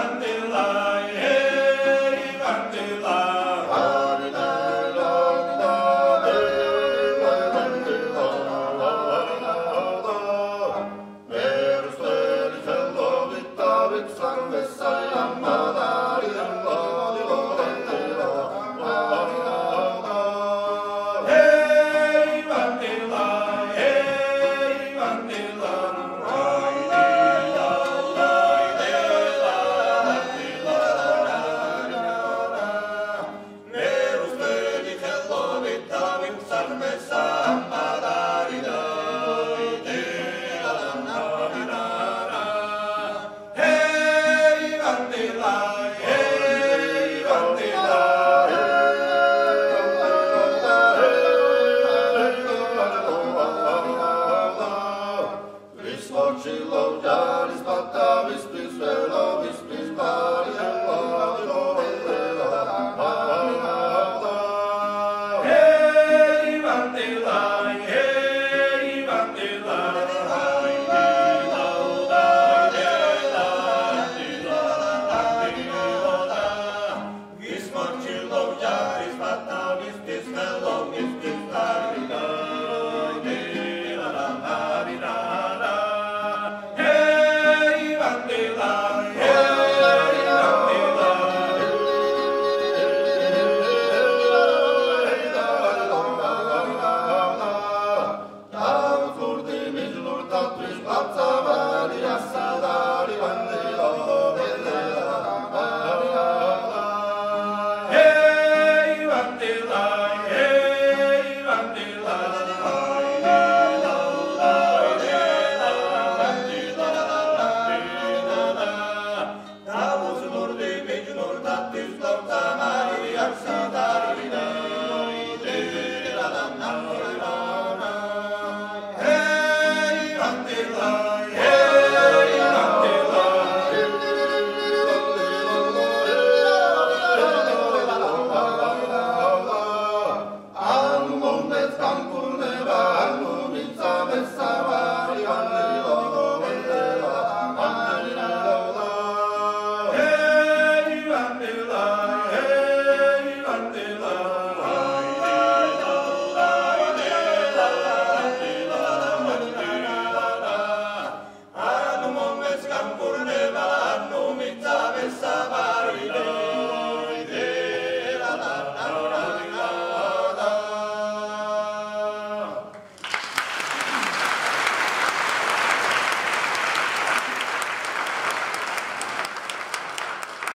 grande Sheila.